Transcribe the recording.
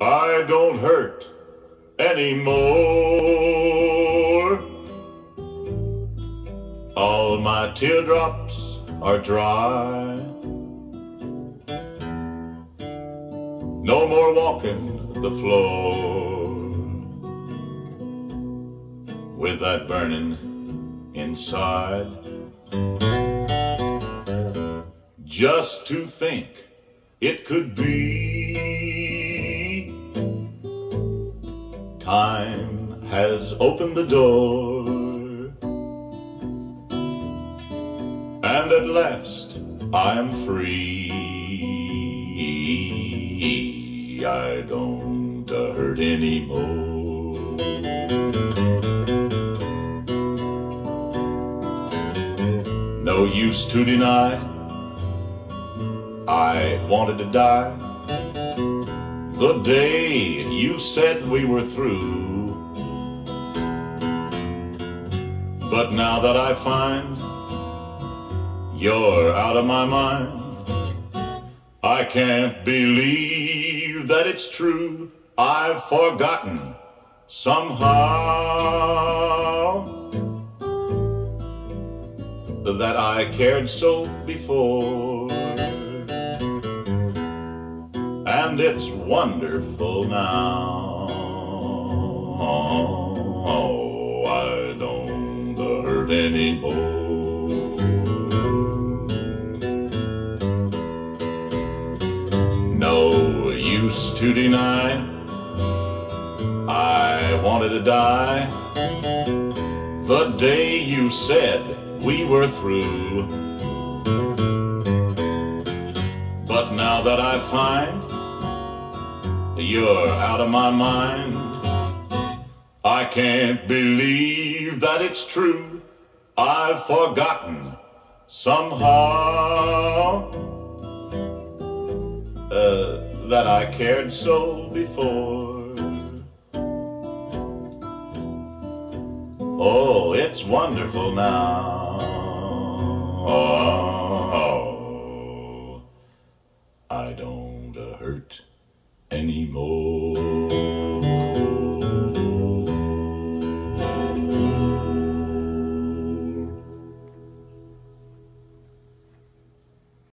I don't hurt anymore. All my teardrops are dry. No more walking the floor with that burning inside. Just to think it could be time has opened the door and at last I'm free. I don't hurt anymore. No use to deny I wanted to die the day you said we were through. But now that I find you're out of my mind, I can't believe that it's true. I've forgotten somehow that I cared so before. And it's wonderful now. Oh, I don't hurt anymore. No use to deny. I wanted to die the day you said we were through. But now that I find you're out of my mind, I can't believe that it's true. I've forgotten somehow uh, that I cared so before. Oh, it's wonderful now. Oh, I don't uh, hurt anymore.